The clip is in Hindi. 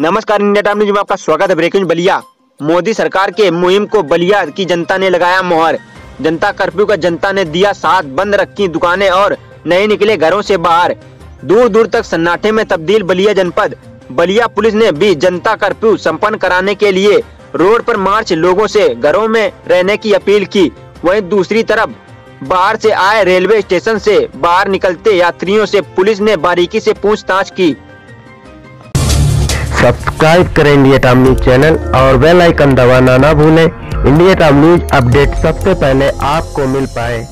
नमस्कार, इंडिया टाइम न्यूज़ में आपका स्वागत है। ब्रेकिंग बलिया। मोदी सरकार के मुहिम को बलिया की जनता ने लगाया मोहर। जनता कर्फ्यू का जनता ने दिया साथ, बंद रखी दुकानें और नहीं निकले घरों से बाहर। दूर दूर तक सन्नाटे में तब्दील बलिया जनपद। बलिया पुलिस ने भी जनता कर्फ्यू संपन्न कराने के लिए रोड पर मार्च लोगों से घरों में रहने की अपील की। वहीं दूसरी तरफ़, बाहर से आए रेलवे स्टेशन से बाहर निकलते यात्रियों से पुलिस ने बारीकी से पूछताछ की। सब्सक्राइब करें इंडिया टाइम न्यूज़ चैनल और बेल आइकन दबाना ना भूलें। इंडिया टाइम न्यूज़ अपडेट सबसे पहले आपको मिल पाए।